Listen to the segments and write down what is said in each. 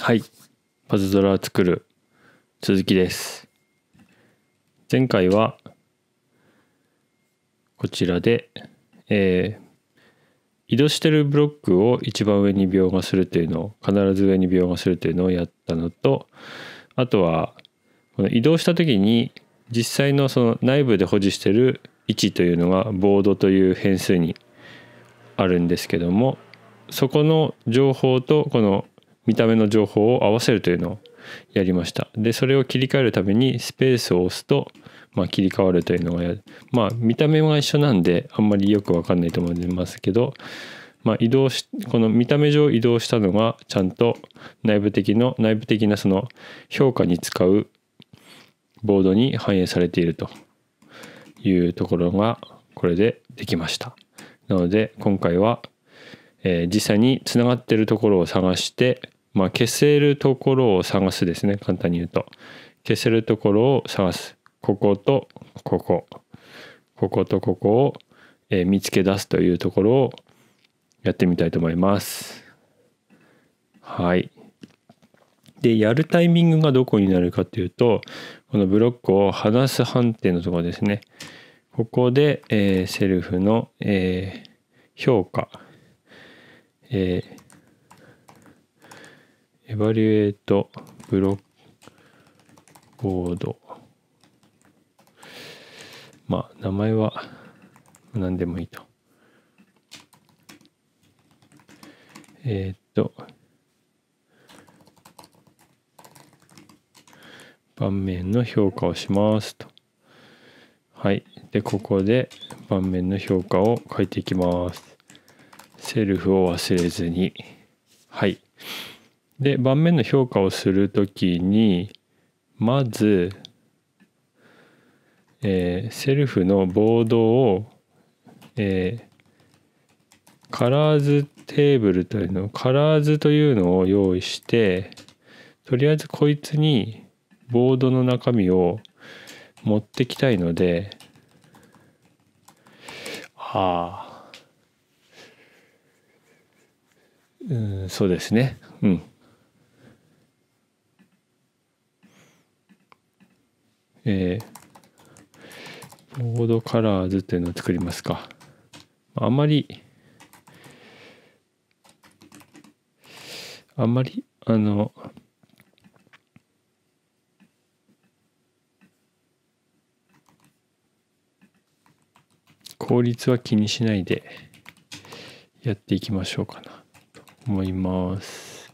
はい。パズドラを作る続きです。前回はこちらで、えー、移動してるブロックを一番上に描画するというのを必ず上に描画するというのをやったのとあとはこの移動した時に実際のその内部で保持してる位置というのがボードという変数にあるんですけどもそこの情報とこの見た目の情報を合わせるというのをやりました。でそれを切り替えるためにスペースを押すと、まあ、切り替わるというのがやまあ見た目が一緒なんであんまりよく分かんないと思いますけど、まあ、移動しこの見た目上移動したのがちゃんと内部的の内部的なその評価に使うボードに反映されているというところがこれでできました。なので今回は、えー、実際につながってるところを探してまあ、消せるところを探すですね。簡単に言うと。消せるところを探す。こことここここ。とここを、え、見つけ出すというところをやってみたいと思います。はい。でやるタイミングがどこになるかというとこのブロックを離す判定のところですね。ここで、えー、セルフの、えー、評価、えー、エバリュエートブロックボード。まあ、名前は何でもいいと。えー、っと、盤面の評価をしますと。はい。で、ここで盤面の評価を書いていきます。セルフを忘れずに。はい。で盤面の評価をするときにまず、えー、セルフのボードを、えー、カラーズテーブルというのカラーズというのを用意してとりあえずこいつにボードの中身を持ってきたいのでああうんそうですね。うん。えー、ボードカラーズっていうのを作りますか。あんまり、あんまり、あの、効率は気にしないでやっていきましょうかなと思います。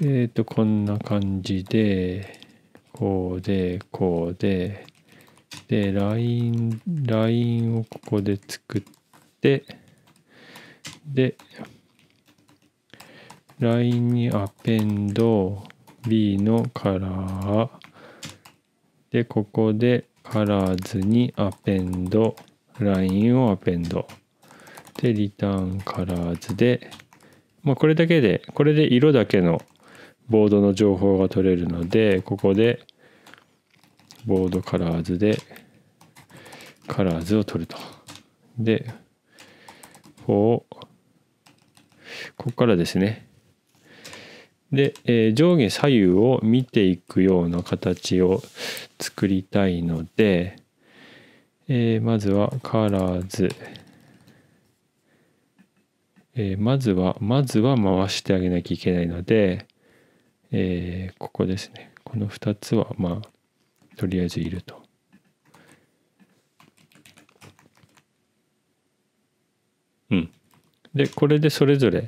えっ、ー、と、こんな感じで、こうで、こうで、で、ライン、ラインをここで作って、で、ラインにアペンド B のカラーでここでカラーズにアペンドラインをアペンドでリターンカラーズでまあこれだけでこれで色だけのボードの情報が取れるのでここでボードカラーズでカラーズを取ると。でこうここからですね。で、えー、上下左右を見ていくような形を作りたいので、えー、まずはカラーズ。えー、まずはまずは回してあげなきゃいけないので、えー、ここですねこの2つはまあとりあえずいると。うん。でこれでそれぞれ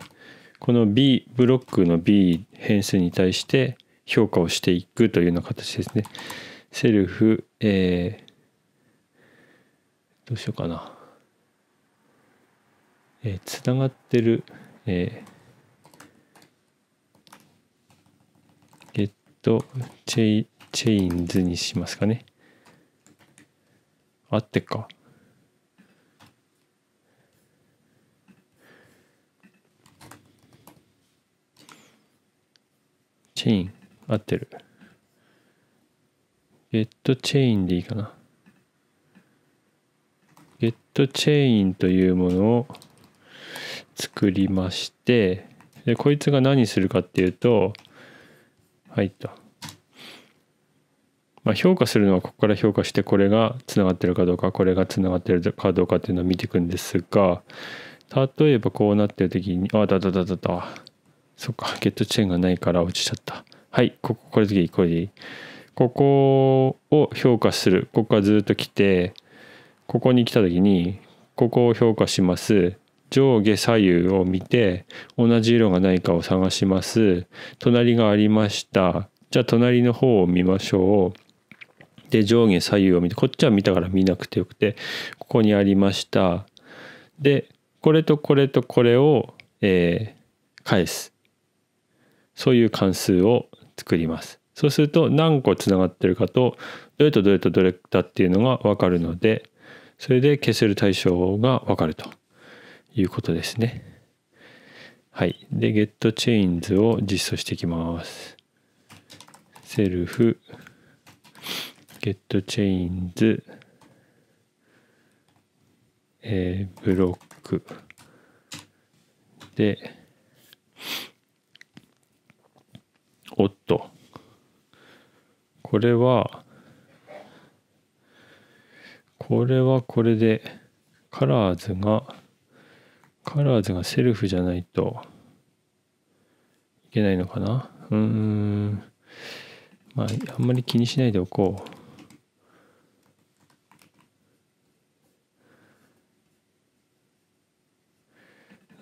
この B ブロックの B 変数に対して評価をしていくというような形ですね。セルフ、えー、どうしようかな。えー、つながってる、えー、ゲットチェイチェインズにしますかね。あってか。チェイン合ってる。ゲットチェインでいいかな。ゲットチェインというものを作りまして、でこいつが何するかっていうとはいと。まあ、評価するのはここから評価してこれがつながってるかどうかこれがつながってるかどうかっていうのを見ていくんですが例えばこうなってる時にあだだだだだ。そっかゲットチェーンがないから落ちちゃった。はいこここれでいいこれでいい。ここを評価する。ここからずっと来てここに来た時にここを評価します。上下左右を見て同じ色がないかを探します。隣がありました。じゃあ隣の方を見ましょう。で上下左右を見てこっちは見たから見なくてよくてここにありました。でこれとこれとこれを、えー、返す。そういう関数を作ります。そうすると何個つながってるかとどれとどれとどれだっていうのが分かるのでそれで消せる対象が分かると。いうことですね。はい。で、getChains を実装していきます。セルフ、getChains、えー、ブロックで、おっと。これは、これはこれで、カラーズが、カラーズがセルフじゃないといけないのかな？うーん。まあ、あんまり気にしないでおこ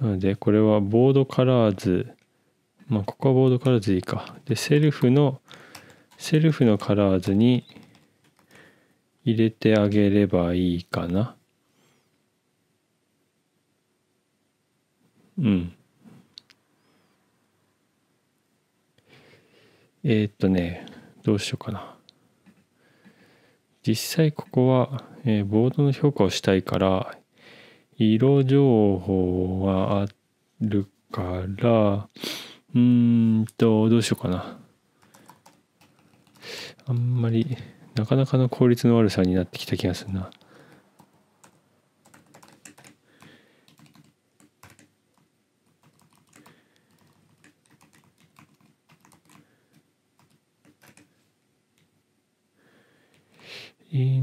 う。なので、これはボードカラーズ。まあ、ここはボードカラーズいいか。で、セルフの、セルフのカラーズに入れてあげればいいかな。うん。えー、っとね、どうしようかな。実際ここは、えー、ボードの評価をしたいから、色情報があるから、うんと、どうしようかな。あんまり、なかなかの効率の悪さになってきた気がするな。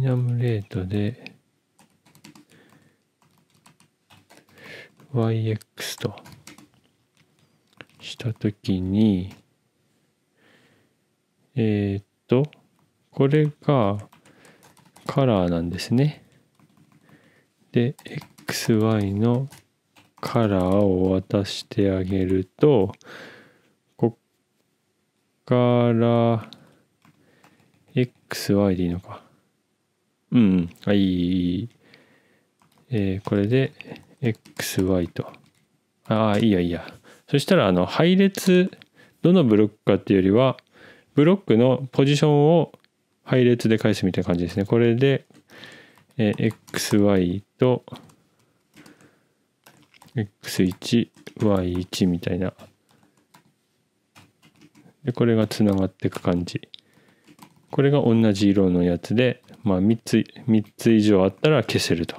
ナムレートで yx としたときにえっ、とこれがカラーなんですねで xy のカラーを渡してあげるとこっから xy でいいのかうん、はい。えー、これで XY と。ああ、いいやいいや。そしたら、あの、配列、どのブロックかっていうよりは、ブロックのポジションを配列で返すみたいな感じですね。これで、えー、XY と X1、Y1 みたいな。で、これがつながっていく感じ。これが同じ色のやつで、まあ、3つ3つ以上あったら消せると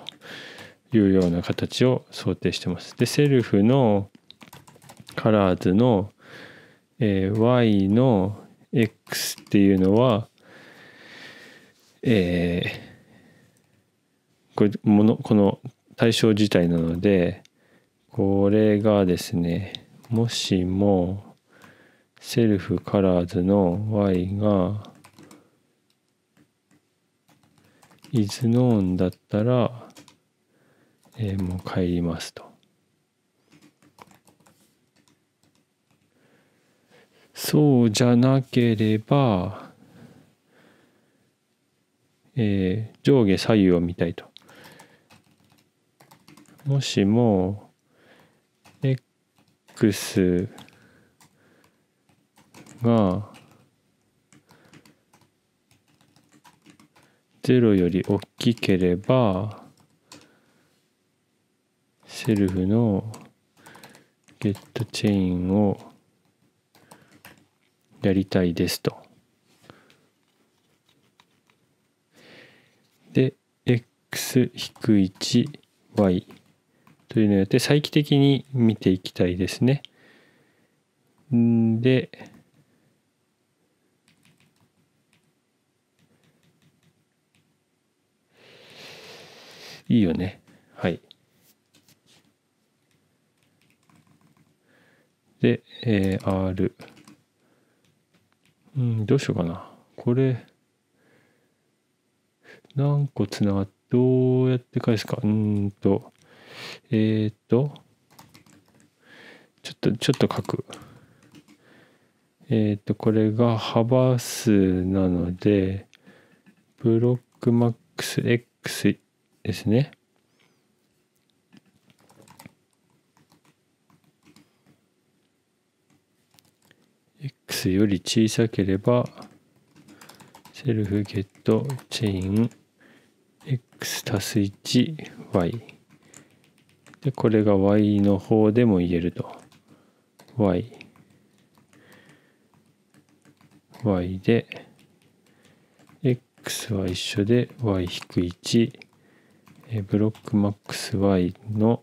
いうような形を想定してます。でセルフのカラーズの、えー、Y の X っていうのは、えー、これものこの対象自体なのでこれがですねもしもセルフカラーズの Y が is known だったら、えー、もう帰りますと。そうじゃなければ、えー、上下左右を見たいと。もしも、x が0より大きければセルフのゲットチェインをやりたいですと。で、x-1y というのをやって再帰的に見ていきたいですね。んで、いいよね。はい。で、えー、R。うん、どうしようかな。これ、何個つながって、どうやって返すか。うんと、えっ、ー、と、ちょっと、ちょっと書く。えっ、ー、と、これが幅数なので、ブロックマックス X ですね。X より小さければ、セルフゲットチェイン X 足す 1y でこれが y の方でも言えると。Y y で x は一緒で y-1 ブロックマックス y の、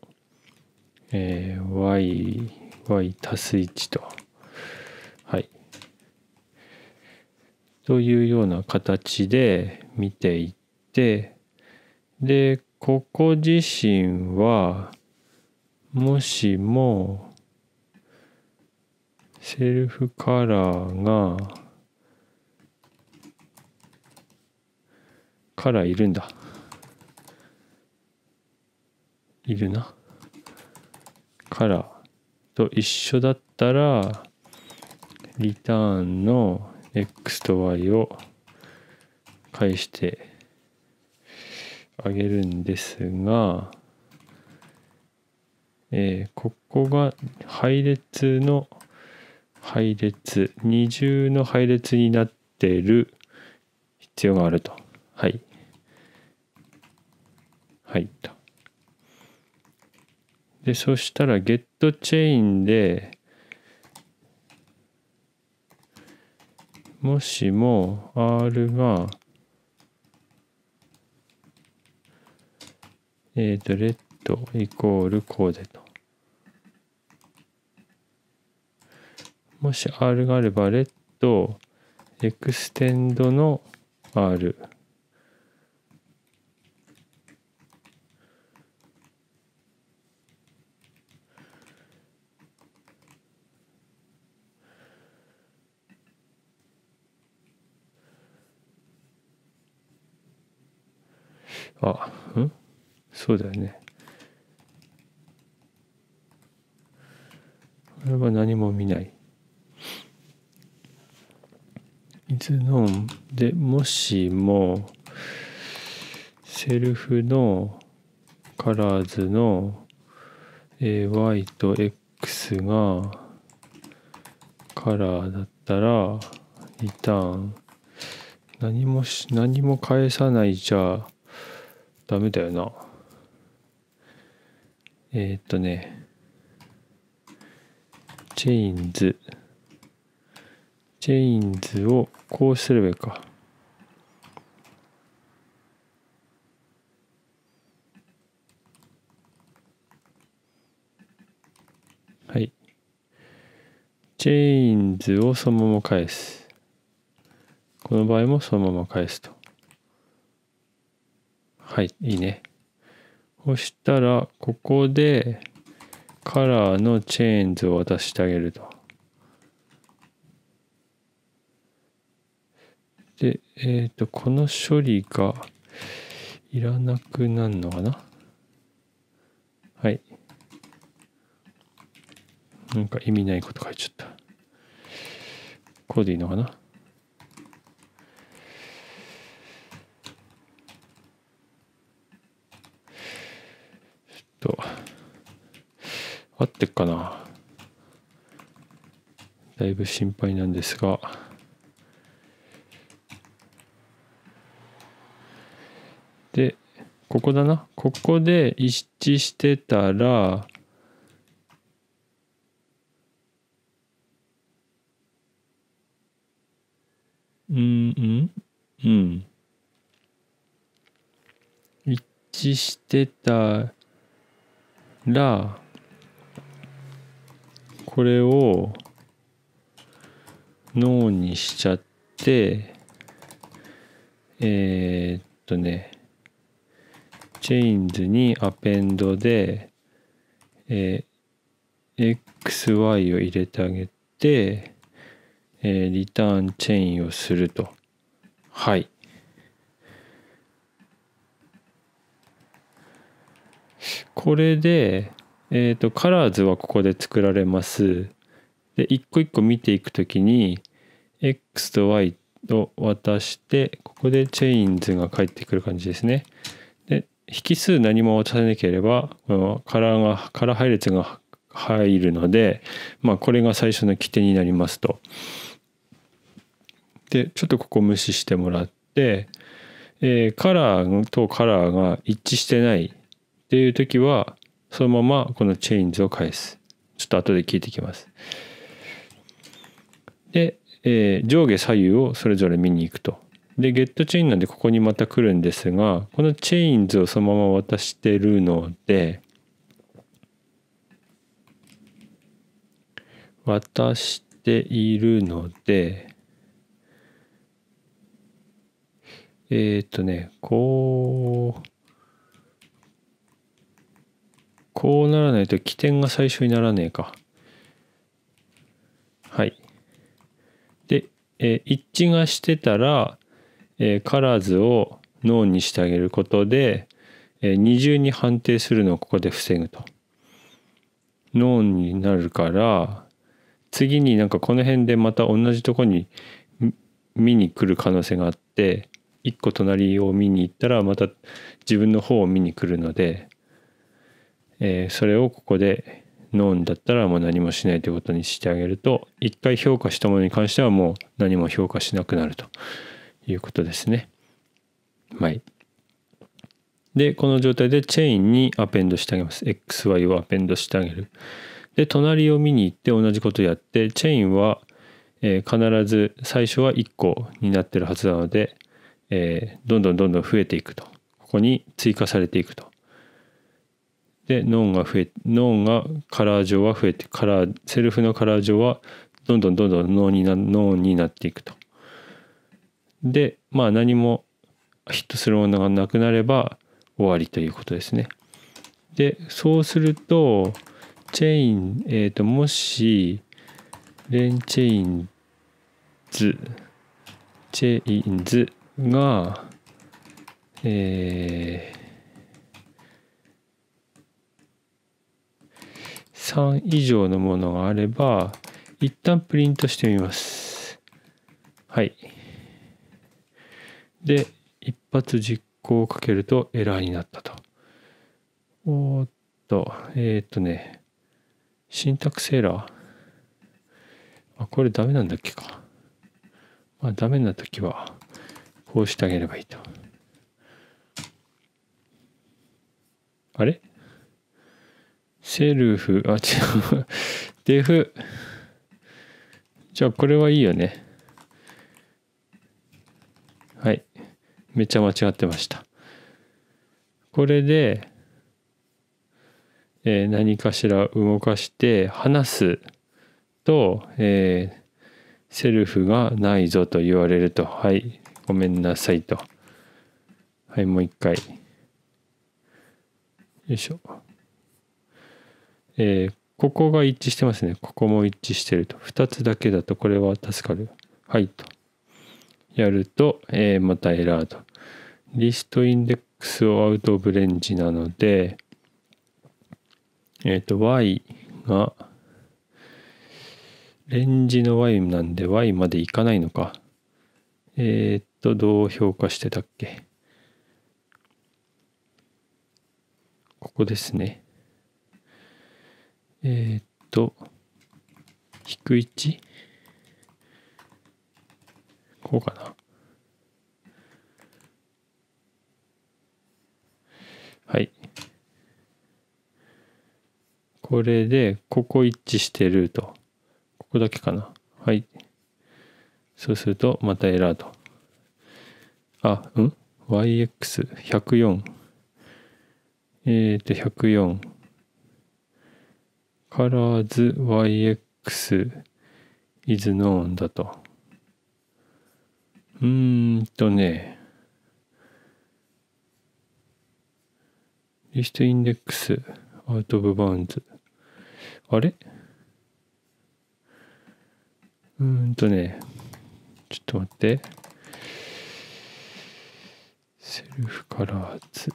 えー、y y 足す1と。はい。というような形で見ていってでここ自身はもしもセルフカラーがカラーいるんだ。いるな。カラーと一緒だったらリターンの X と Y を返してあげるんですが、えー、ここが配列の配列二重の配列になっている必要があると。はい。はいとでそしたらゲットチェインでもしも R がえっ、ー、と、レッドイコールコーデと。もし R があれば、レッドエクステンドの R。あ、ん？そうだよね。これは何も見ない。いつのでもしもセルフのカラーズの Y と X がカラーだったらリターン何もし何も返さないじゃダメだよな。えー、っとね、チェインズ。チェインズをこうすればいいか。はい。チェインズをそのまま返す。この場合もそのまま返すと。はい、いいね。そしたら、ここでカラーのチェーンズを渡してあげると。で、えっ、ー、と、この処理がいらなくなるのかな？はい。なんか意味ないこと書いちゃった。こうでいいのかな？と、合ってっかなだいぶ心配なんですが、で、ここだな。ここで一致してたら、うん、うん、うん。一致してたらこれをノーにしちゃってえー、っとねチェインズにアペンドで、えー、XY を入れてあげて、えー、リターンチェインをすると。はい。これで、えっ、ー、と、カラーズはここで作られます。で、一個一個見ていくときに、X と Y を渡して、ここでチェインズが返ってくる感じですね。で、引数何も渡さなければ、このカラーが、カラー配列が入るので、まあ、これが最初の規定になりますと。で、ちょっとここ無視してもらって、えー、カラーとカラーが一致してないっていう時は、そのままこのチェインズを返す。ちょっと後で聞いてきます。で、えー、上下左右をそれぞれ見に行くと。で、ゲットチェインなんでここにまた来るんですが、このチェインズをそのまま渡してるので、渡しているので、えっ、ー、とね、こう、こうならないと起点が最初にならねえか。はい。で、えー、一致がしてたら、えー、カラーズをノーにしてあげることで、えー、二重に判定するのをここで防ぐと。ノーになるから、次になんかこの辺でまた同じとこに見に来る可能性があって、一個隣を見に行ったらまた自分の方を見に来るので、えー、それをここでノーンだったらもう何もしないということにしてあげると一回評価したものに関してはもう何も評価しなくなるということですね。はい。で、この状態でチェインにアペンドしてあげます。XY をアペンドしてあげる。で、隣を見に行って同じことやって、チェインは、えー、必ず最初は1個になってるはずなので、えー、どんどんどんどん増えていくと。ここに追加されていくと。でノンが増えノンがカラー上は増えてカラーセルフのカラー上はどんどんどんどんノーになノーになっていくと。でまあ何もヒットするものがなくなれば終わりということですね。でそうするとチェインえっ、ー、ともしレンチェインズチェインズがえー3以上のものがあれば一旦プリントしてみます。はい。で一発実行をかけるとエラーになったと。おっとえっ、とねシンタクスエラー。あこれダメなんだっけか。まあダメな時はこうしてあげればいいと。あれ？セルフ、あ、違う。デフ。じゃあこれはいいよね。はい。めっちゃ間違ってました。これで、えー、何かしら動かして話すと、えー、セルフがないぞと言われると、はい、ごめんなさいと。はい、もう一回。よいしょ。えー、ここが一致してますね。ここも一致してると。2つだけだとこれは助かる。はいと。やると、えー、またエラーと。リストインデックスをアウトオブレンジなので、えっ、ー、と、y が、レンジの y なんで y までいかないのか。えっ、ー、と、どう評価してたっけ。ここですね。えー、っと、引く位置？こうかな。はい。これで、ここ一致してると。ここだけかな。はい。そうすると、またエラーと。あ、うん ?YX104。えっ、ー、と、104。カラーズ YX is known だと。うーんとね、リストインデックス、Out of bounds。あれ？うーんとね、ちょっと待って。 self colors。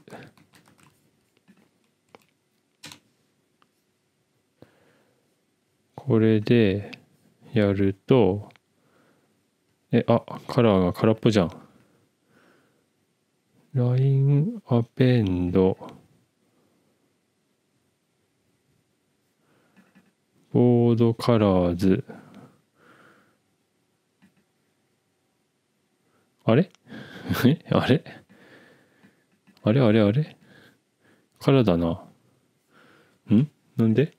これでやると、え、あ、カラーが空っぽじゃん。ラインアペンド。ボードカラーズ。あれ？えあれ？あれあれあれ？からだな。ん？なんで？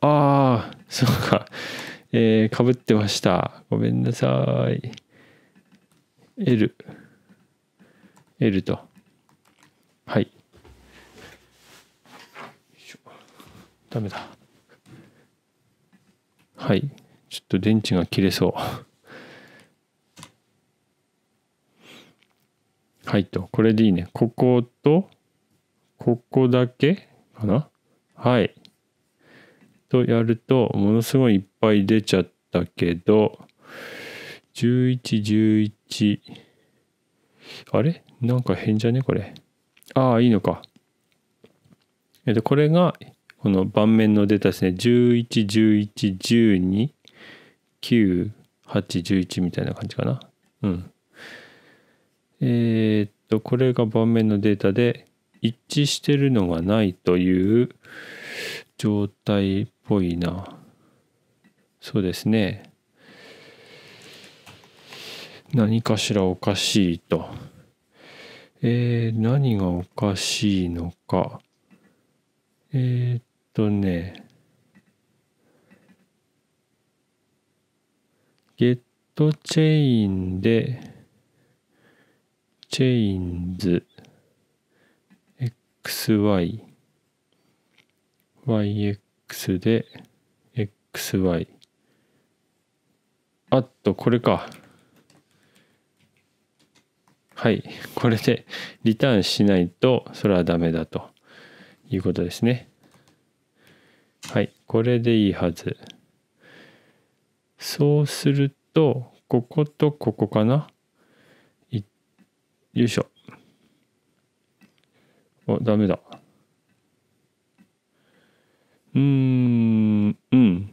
ああ、そうか。えー、かぶってました。ごめんなさい。L。L と。はい。ダメだ。はい。ちょっと電池が切れそう。はいと。これでいいね。ここと、ここだけかな？はい。とやると、ものすごいいっぱい出ちゃったけど、11、11。あれ？なんか変じゃね？これ。ああ、いいのか。えっと、これが、この盤面のデータですね。11、11、12、9、8、11みたいな感じかな。うん。えー、っと、これが盤面のデータで、一致してるのがないという状態っぽいな。そうですね。何かしらおかしいと。えー、何がおかしいのか。えー、っとね。ゲットチェインで、チェインズ、xy、yx で、xy。あっと、これか。はい。これでリターンしないと、それはダメだということですね。はい。これでいいはず。そうすると、こことここかな？よいしょ。お、ダメだ。うん、うん。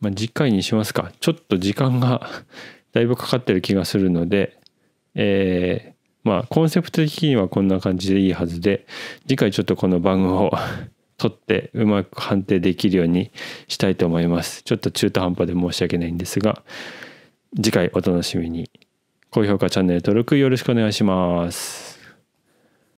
まあ、次回にしますか。ちょっと時間が だいぶかかってる気がするので、えー、まあ、コンセプト的にはこんな感じでいいはずで、次回ちょっとこの番号を 取ってうまく判定できるようにしたいと思います。ちょっと中途半端で申し訳ないんですが、次回お楽しみに。高評価、チャンネル登録よろしくお願いします。